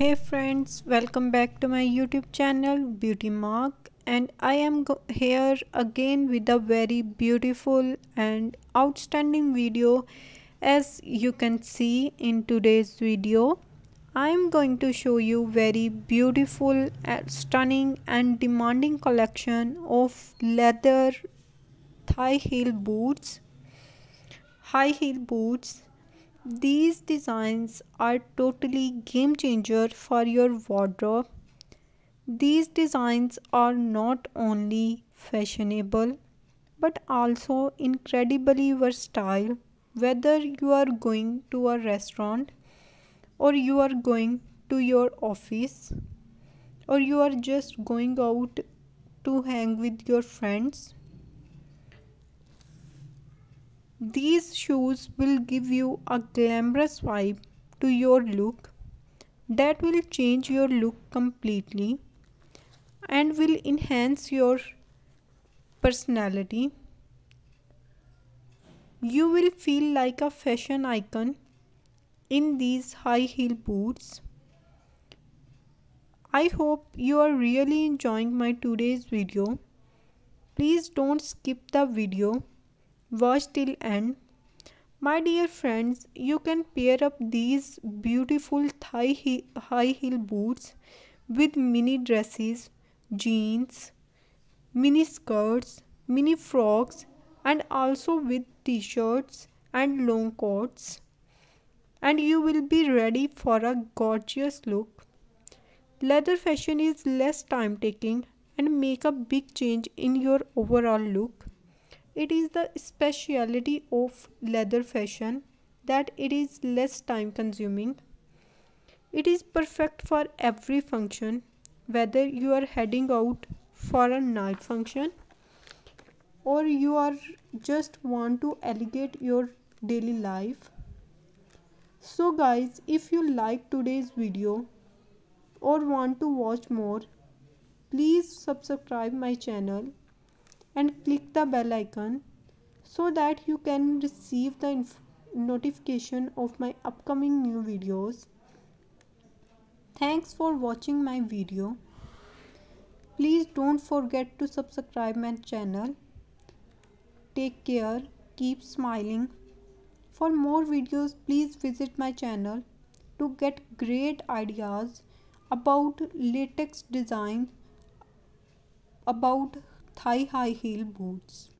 hey friends welcome back to my youtube channel beauty mark. And i am here again with a very beautiful and outstanding video. As you can see in today's video i am going to show you very beautiful stunning and demanding collection of leather thigh heel boots high heel boots these designs are totally game changer for your wardrobe. These designs are not only fashionable but also incredibly versatile whether you are going to a restaurant or you are going to your office or you are just going out to hang with your friends these shoes will give you a glamorous vibe to your look that will change your look completely and will enhance your personality. You will feel like a fashion icon in these high heel boots. I hope you are really enjoying my today's video. Please don't skip the video watch till end. My dear friends you can pair up these beautiful thigh high heel boots with mini dresses jeans mini skirts mini frocks and also with t-shirts and long coats. And you will be ready for a gorgeous look. Leather fashion is less time taking and make a big change in your overall look it is the speciality of leather fashion that it is less time consuming. It is perfect for every function, whether you are heading out for a night function or you are just want to elevate your daily life. So guys, if you like today's video or want to watch more, please subscribe my channel and click the bell icon so that you can receive the notification of my upcoming new videos. Thanks for watching my video. Please don't forget to subscribe my channel. Take care. Keep smiling. For more videos please visit my channel to get great ideas about latex design about thigh high heel boots